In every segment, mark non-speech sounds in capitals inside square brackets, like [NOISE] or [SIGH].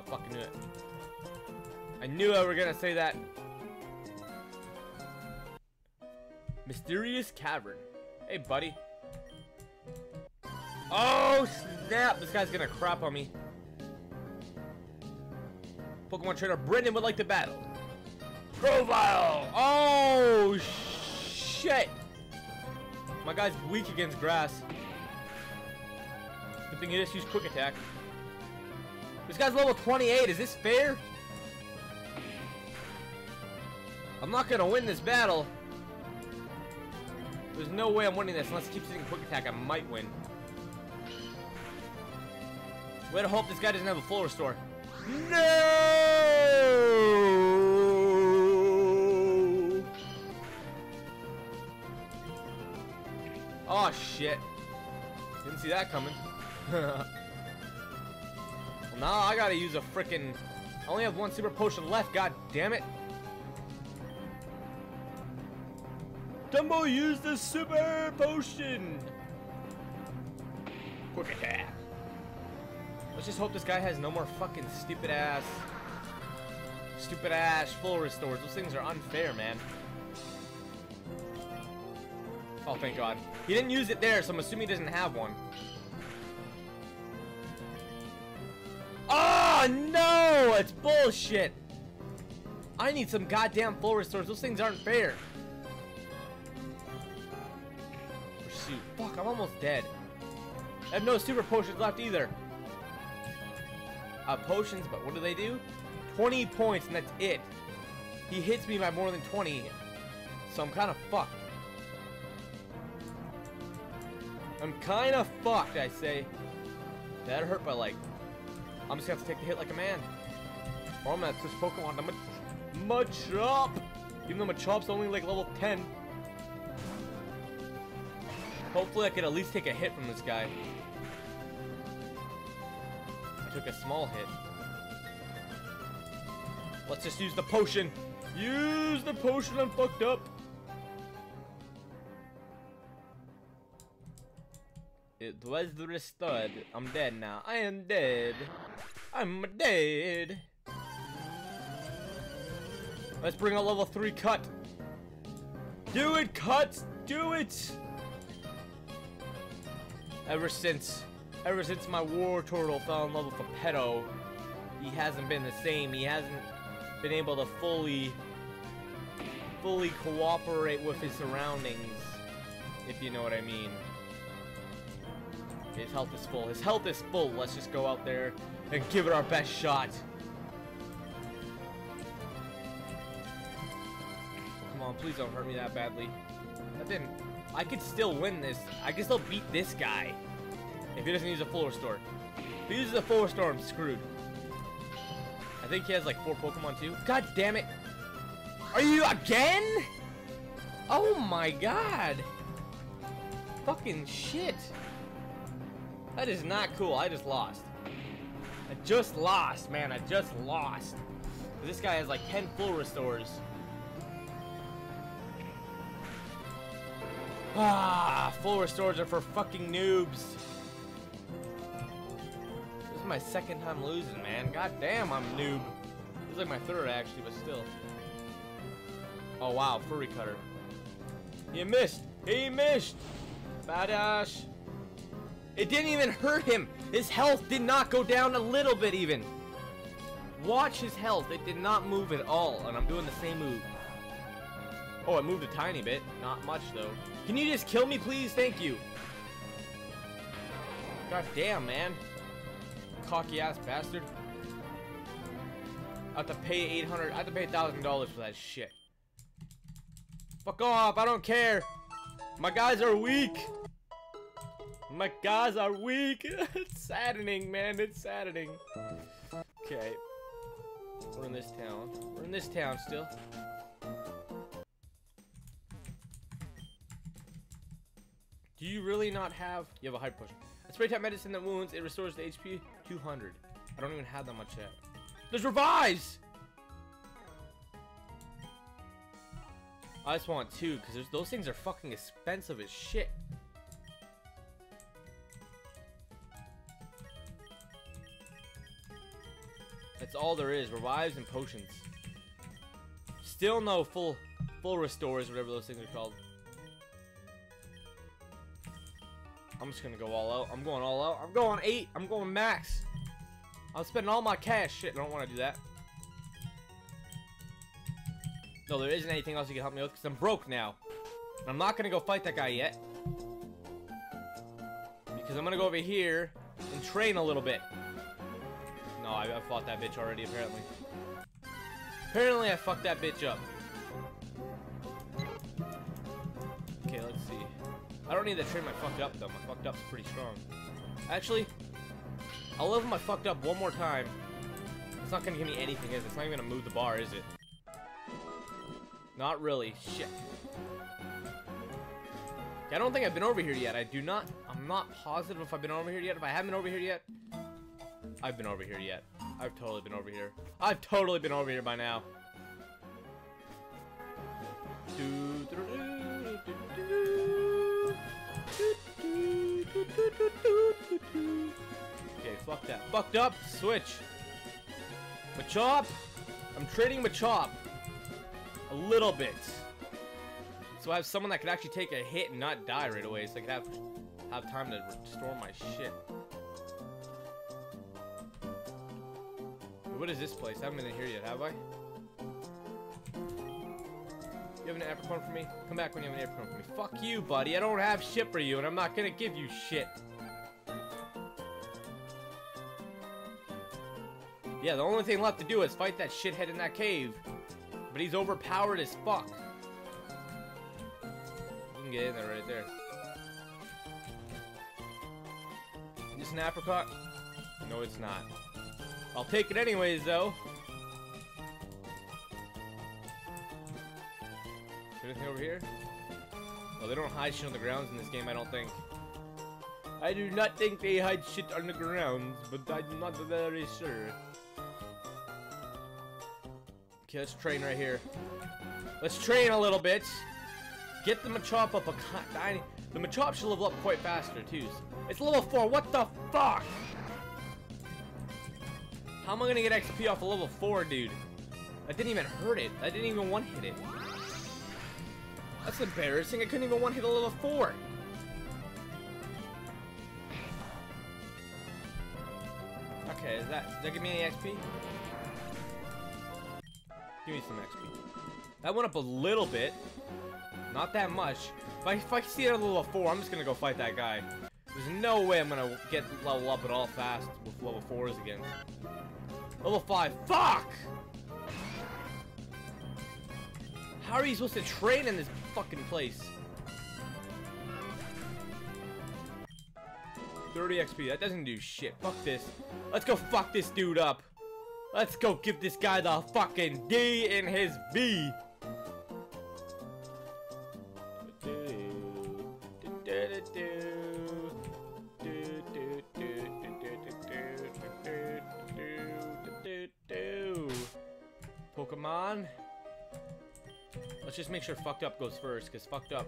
I fucking knew it. I knew I were gonna say that. Mysterious Cavern. Hey, buddy. Oh, snap! This guy's gonna crap on me. Pokemon trainer Brendan would like to battle. Profile! Oh, shit! My guy's weak against grass. Good thing he just used quick attack. This guy's level 28. Is this fair? I'm not gonna win this battle. There's no way I'm winning this unless he keeps using quick attack. I might win. Way to hope this guy doesn't have a full restore. No! Oh shit. Didn't see that coming. [LAUGHS] now I gotta use a freaking. I only have one super potion left, god damn it. Dumbo, use the super potion! Quick attack. Let's just hope this guy has no more fucking stupid ass. Stupid ass full restores. Those things are unfair, man. Oh, thank God. He didn't use it there, so I'm assuming he doesn't have one. Oh, no! It's bullshit! I need some goddamn full restores. Those things aren't fair. Shoot. Fuck, I'm almost dead. I have no super potions left either. Uh, potions, but what do they do? 20 points, and that's it. He hits me by more than 20, so I'm kind of fucked. I'm kind of fucked, I say. That hurt by like... I'm just gonna have to take the hit like a man. Oh, or I'm gonna have to switch Pokemon to Mach Machop! Even though Machop's only like level 10. Hopefully I could at least take a hit from this guy. I took a small hit. Let's just use the potion. Use the potion, I'm fucked up. It was restored. I'm dead now. I am dead. I'm dead. Let's bring a level 3 cut. Do it, cut! Do it! Ever since, ever since my Wartortle fell in love with a pedo, he hasn't been the same. He hasn't been able to fully, fully cooperate with his surroundings, if you know what I mean. His health is full. His health is full. Let's just go out there and give it our best shot. Come on, please don't hurt me that badly. That didn't. I could still win this. I can still beat this guy. If he doesn't use a full restore. If he uses a full restore, I'm screwed. I think he has like four Pokemon too. God damn it. Are you again? Oh my god. Fucking shit. That is not cool. I just lost. I just lost, man. I just lost. This guy has like 10 full restores. Ah, full restores are for fucking noobs. This is my second time losing, man. God damn, I'm noob. This is like my third, actually, but still. Oh, wow, fury cutter. He missed. He missed. Badass. It didn't even hurt him. His health did not go down a little bit, even. Watch his health. It did not move at all, and I'm doing the same move. Oh, it moved a tiny bit. Not much, though. Can you just kill me, please? Thank you. God damn, man. Cocky ass bastard. I have to pay 800 I have to pay $1,000 for that shit. Fuck off, I don't care. My guys are weak. My guys are weak. [LAUGHS] it's saddening, man. It's saddening. Okay. We're in this town. We're in this town still. Do you really not have... You have a high push. A spray type medicine that wounds. It restores the HP 200. I don't even have that much yet. There's revives! I just want two, because those things are fucking expensive as shit. All there is. Revives and potions. Still no full full restores, whatever those things are called. I'm just gonna go all out. I'm going all out. I'm going eight. I'm going max. I'm spending all my cash. Shit, I don't want to do that. No, there isn't anything else you can help me with because I'm broke now. I'm not gonna go fight that guy yet. Because I'm gonna go over here and train a little bit. No, I, I fought that bitch already, apparently. Apparently I fucked that bitch up. Okay, let's see. I don't need to train my fucked up, though. My fucked up's pretty strong. Actually, I'll level my fucked up one more time. It's not gonna give me anything, is it? It's not even gonna move the bar, is it? Not really. Shit. I don't think I've been over here yet. I do not. I'm not positive if I've been over here yet. If I haven't been over here yet, I've been over here yet. I've totally been over here. I've totally been over here by now. Okay, fuck that. Fucked up. Switch. Machop. I'm trading Machop. A little bit. So I have someone that could actually take a hit and not die right away, so I could have have time to restore my shit. What is this place? I haven't been in here yet, have I? You have an apricot for me? Come back when you have an apricot for me. Fuck you, buddy. I don't have shit for you, and I'm not gonna give you shit. Yeah, the only thing left to do is fight that shithead in that cave. But he's overpowered as fuck You can get in there right there. Is this an apricot? No, it's not. I'll take it anyways, though. Anything over here? Well, they don't hide shit on the grounds in this game, I don't think. I do not think they hide shit on the grounds, but I'm not very sure. Okay, let's train right here. Let's train a little bit. Get the Machop up a. The Machop should level up quite faster too. It's level four. What the fuck? How am I gonna get XP off a level four, dude? I didn't even hurt it. I didn't even one hit it. That's embarrassing. I couldn't even one hit a level four. Okay, is that does that give me any XP? Give me some XP. That went up a little bit. Not that much. If I, if I see it at level 4, I'm just gonna go fight that guy. There's no way I'm gonna get level up at all fast with level 4s again. Level 5. Fuck! How are you supposed to train in this fucking place? 30 XP. That doesn't do shit. Fuck this. Let's go fuck this dude up. Let's go give this guy the fucking D in his Pokemon. Let's just make sure Fucked Up goes first, because Fucked Up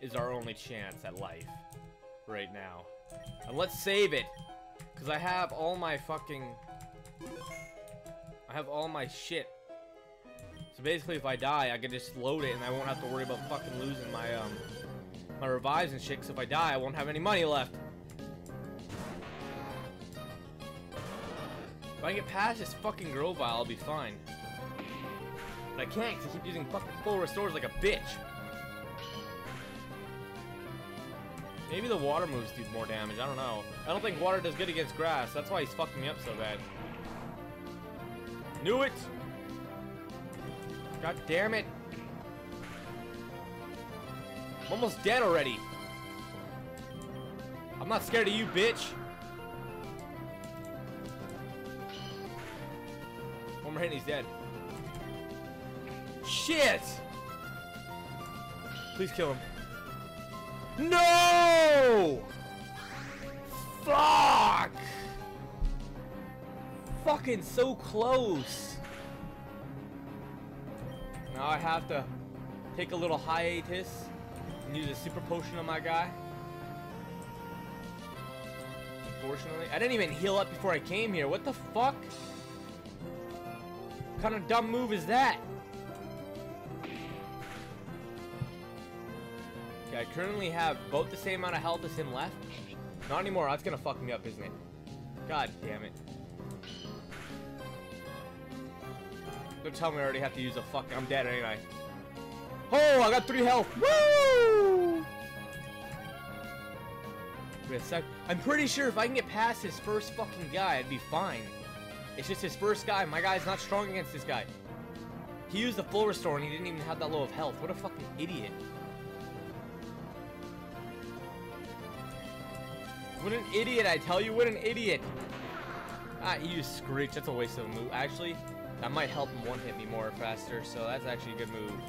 is our only chance at life right now. And let's save it, because I have all my fucking... I have all my shit. So basically, if I die, I can just load it, and I won't have to worry about fucking losing my, um, my revives and shit, because if I die, I won't have any money left. If I get past this fucking Grovyle, I'll be fine. But I can't because I keep using fucking full restores like a bitch. Maybe the water moves do more damage, I don't know. I don't think water does good against grass, that's why he's fucking me up so bad. Knew it! God damn it! I'm almost dead already. I'm not scared of you, bitch. And he's dead. Shit! Please kill him. No! Fuck! Fucking so close. Now I have to take a little hiatus and use a super potion on my guy. Unfortunately. I didn't even heal up before I came here. What the fuck? What kind of dumb move is that? Okay, I currently have both the same amount of health as him left. Not anymore. That's gonna fuck me up, isn't it? God damn it. Don't tell me I already have to use a fuck. I'm dead, ain't I? Oh, I got three health. Woo! Wait a sec. I'm pretty sure if I can get past his first fucking guy, I'd be fine. It's just his first guy. My guy's not strong against this guy. He used the full restore and he didn't even have that low of health. What a fucking idiot. What an idiot, I tell you. What an idiot. Ah, he used Screech. That's a waste of a move. Actually, that might help him one-hit me more faster, so that's actually a good move.